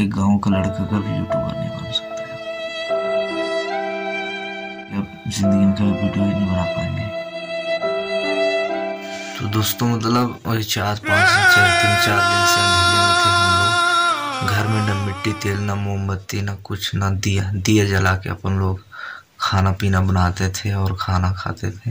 एक गाँव का लड़का का भी यूट्यूबर नहीं बन सकता अब ज़िंदगी में कभी वीडियो ही नहीं बना पाएँगे। तो दोस्तों मतलब वही चार, पाँच से चार, तीन, चार दिन से हम लोग। घर में न मिट्टी तेल, न मोमबत्ती, न कुछ, न दिया। दिया जला के अपन लोग खाना पीना बनाते थे और खाना खाते थे।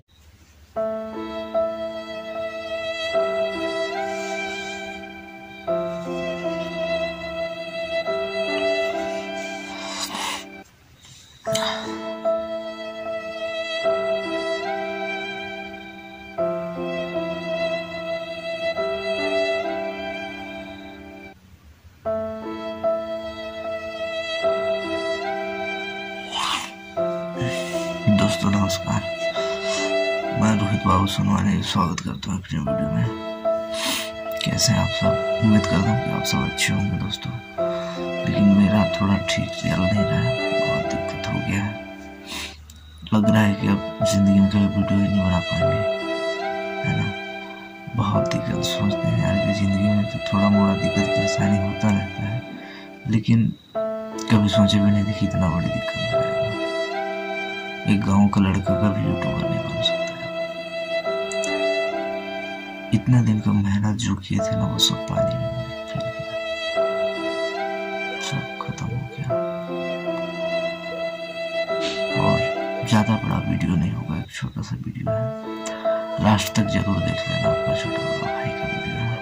दोस्तों, नमस्कार। मैं रोहित बाबू सोनवानी स्वागत करता हूँ अपनी वीडियो में। कैसे हैं आप सब? उम्मीद करता हूँ कि आप सब अच्छे होंगे दोस्तों। लेकिन मेरा थोड़ा ठीक चल नहीं रहा है, बहुत दिक्कत हो गया है। लग रहा है कि अब ज़िंदगी में कभी वीडियो ही नहीं बना पाएँगे, है ना? बहुत दिक्कत सोचते हैं यार कि ज़िंदगी में तो थोड़ा मोड़ा दिक्कत परेशानी होता रहता है, लेकिन कभी सोचे भी नहीं थी कि इतना बड़ी दिक्कत हो। एक गाँव का लड़का कभी यूट्यूबर नहीं बन सकता है। इतना दिन का मेहनत जो किए थे ना, वो सब पानी में सब खत्म हो गया। और ज़्यादा बड़ा वीडियो नहीं होगा, एक छोटा सा वीडियो है। लास्ट तक ज़रूर देख लेना, आपका छोटा बड़ा भाई का वीडियो है।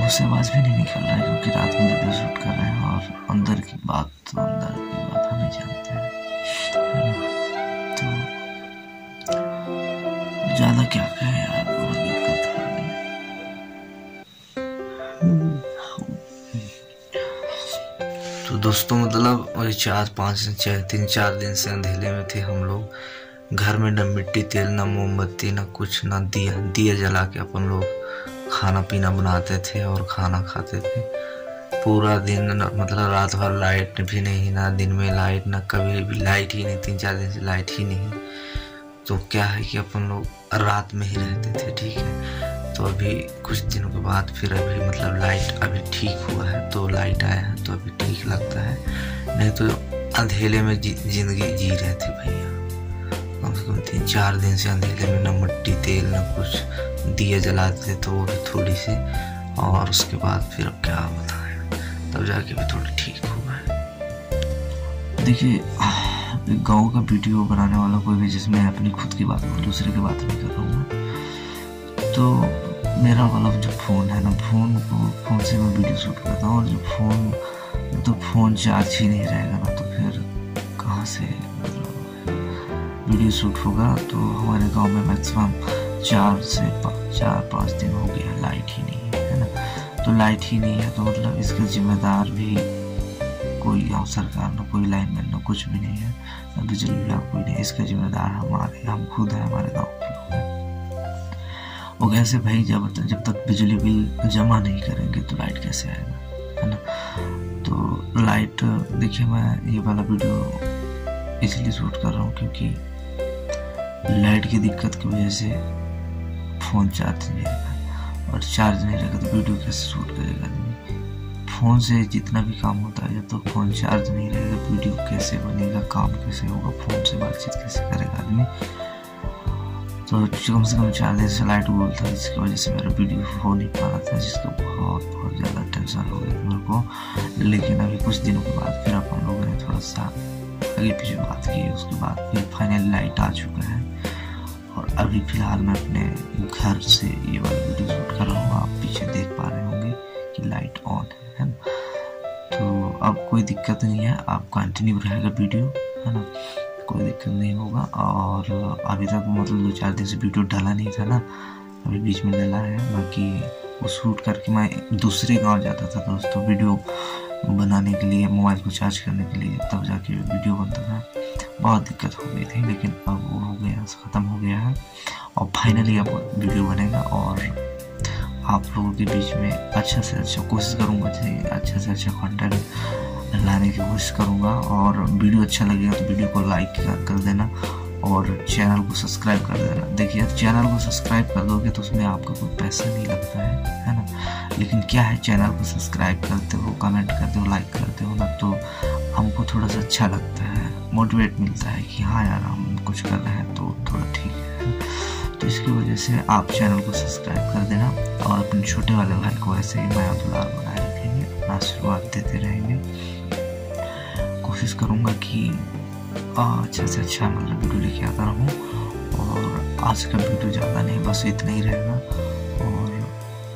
मुझसे आवाज़ भी नहीं निकल रहा है, क्योंकि रात में वीडियो शूट कर रहे हैं और अंदर की बात तो अंदर की बात हम जानते। हैं तो ज़्यादा क्या कहें यार बहुत दिक्कत तो दोस्तों मतलब वही चार, पाँच चार तीन चार दिन से अंधेले में थे हम लोग। घर में न मिट्टी तेल, न मोमबत्ती, न कुछ, न दिया दिया जला के अपन लोग खाना पीना बनाते थे और खाना खाते थे। पूरा दिन न, मतलब रात भर लाइट भी नहीं ना दिन में लाइट ना कभी भी लाइट ही नहीं तीन चार दिन से लाइट ही नहीं। तो क्या है कि अपन लोग रात में ही रहते थे ठीक है? तो अभी कुछ दिनों के बाद फिर अभी मतलब लाइट अभी ठीक हुआ है तो लाइट आया है तो अभी ठीक लगता है। नहीं तो अंधेरे में ज़िंदगी जी रहे थे भैया। कम से कम तीन चार दिन से अंधेरे में न मिट्टी तेल न कुछ दिए जलाते थे तो वो भी थोड़ी सी। और उसके बाद फिर अब क्या बताएँ? तब जाके भी थोड़ी ठीक हुआ देखिए गाँव का वीडियो बनाने वाला कोई भी जिसमें अपनी खुद की बात दूसरे की बात नहीं कर रहा हूँ। तो मेरा वाला जो फ़ोन है ना फ़ोन को फ़ोन से मैं वीडियो शूट करता हूँ और जो फ़ोन तो फ़ोन चार्ज ही नहीं रहेगा ना तो फिर कहाँ से वीडियो शूट होगा? तो हमारे गाँव में मैक्सिमम चार से पाँच चार पाँच दिन हो गया लाइट ही नहीं है ना? तो लाइट ही नहीं है तो मतलब इसका जिम्मेदार भी कोई गाँव सरकार ना, कोई लाइनमैन ना, कुछ भी नहीं है। ना बिजली विभाग कोई नहीं, इसका जिम्मेदार हमारे, हम खुद है, हमारे गाँव के लोग हैं। वो कैसे भाई, जब जब तक बिजली बिल जमा नहीं करेंगे तो लाइट कैसे आएगा, है ना? तो लाइट देखिए, मैं ये वाला वीडियो इसलिए शूट कर रहा हूँ क्योंकि लाइट की दिक्कत की वजह से फ़ोन चार्ज नहीं रहेगा और चार्ज नहीं रहेगा तो वीडियो कैसे शूट करेगा आदमी? फ़ोन से जितना भी काम होता है, जब तो फ़ोन चार्ज नहीं रहेगा वीडियो कैसे बनेगा, काम कैसे होगा फ़ोन से बातचीत कैसे करेगा आदमी? तो कम से कम चार दिन से लाइट गोल था, जिसकी वजह से मेरा वीडियो हो नहीं पा रहा था, जिसका बहुत बहुत ज़्यादा टेंशन हो गई मेरे को। लेकिन अभी कुछ दिनों के बाद फिर अपन लोगों ने थोड़ा सा आगे पीछे बात की, उसके बाद फिर फाइनली लाइट आ चुका है। अभी फ़िलहाल मैं अपने घर से ये वाला वीडियो शूट कर रहा हूँ। आप पीछे देख पा रहे होंगे कि लाइट ऑन है। है ना तो अब कोई दिक्कत नहीं है, आप कंटिन्यू रहेगा वीडियो है ना? कोई दिक्कत नहीं होगा। और अभी तक मतलब दो चार दिन से वीडियो डाला नहीं था ना, अभी बीच में डाला है। बाकी वो शूट करके मैं दूसरे गाँव जाता था दोस्तों वीडियो बनाने के लिए मोबाइल को चार्ज करने के लिए, तब जाके वीडियो बनता था। बहुत दिक्कत हो गई थी, लेकिन अब वो हो गया, ख़त्म हो गया है। और फाइनली अब वीडियो बनेगा और आप लोगों के बीच में अच्छा से अच्छा कोशिश करूँगा अच्छे से अच्छा कंटेंट लाने की कोशिश करूँगा। और वीडियो अच्छा लगेगा तो वीडियो को लाइक कर देना और चैनल को सब्सक्राइब कर देना। देखिए चैनल को सब्सक्राइब कर दोगे तो उसमें आपका कोई पैसा नहीं लगता है है ना? लेकिन क्या है चैनल को सब्सक्राइब करते हो कमेंट करते हो लाइक करते हो ना तो हमको थोड़ा सा अच्छा लगता है। मोटिवेट मिलता है कि हाँ यार, हम कुछ कर रहे हैं तो थोड़ा ठीक है। तो इसकी वजह से आप चैनल को सब्सक्राइब कर देना और अपने छोटे वाले भाई को ऐसे ही मैं दुलार बनाए रखेंगे आशीर्वाद देते रहेंगे। कोशिश करूँगा कि अच्छे से अच्छा मतलब वीडियो लेके आता रहूँ और आज का वीडियो ज़्यादा नहीं, बस इतना ही रहेगा। और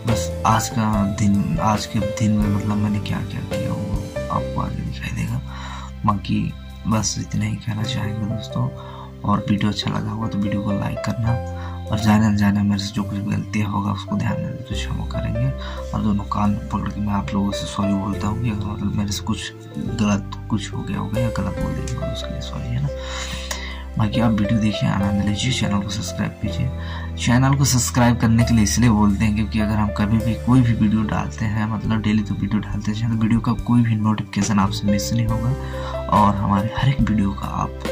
बस आज का दिन, आज के दिन में मतलब मैंने क्या क्या किया वो आपको आगे दिखाई देगा। बाकी बस इतना ही कहना चाहेंगे दोस्तों। और वीडियो अच्छा लगा होगा तो वीडियो को लाइक करना। और जाने जाने मेरे से जो कुछ गलती होगा उसको ध्यान देने तो क्षमा करेंगे। और दोनों कान पकड़ के मैं आप लोगों से सॉरी बोलता हूँ कि अगर मतलब मेरे से कुछ गलत कुछ हो गया होगा या गलत बोल देंगे उसके लिए सॉरी है ना? बाकी आप वीडियो देखिए आनंद लीजिए, चैनल को सब्सक्राइब कीजिए। चैनल को सब्सक्राइब करने के लिए इसलिए बोलते हैं क्योंकि अगर हम कभी भी कोई भी वीडियो डालते हैं मतलब डेली तो वीडियो डालते हैं तो वीडियो का कोई भी नोटिफिकेशन आपसे मिस नहीं होगा और हमारे हर एक वीडियो का आप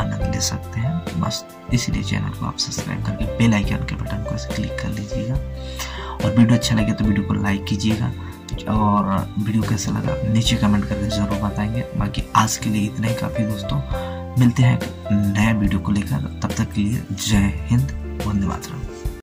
आनंद ले सकते हैं। बस इसीलिए चैनल को आप सब्सक्राइब करके बेल आइकन के बटन को ऐसे क्लिक कर लीजिएगा। और वीडियो अच्छा लगे तो वीडियो को लाइक कीजिएगा और वीडियो कैसा लगा नीचे कमेंट करके ज़रूर बताएँगे। बाकी आज के लिए इतना ही काफ़ी दोस्तों। मिलते हैं नए वीडियो को लेकर। तब तक के लिए जय हिंद वंदे मातरम।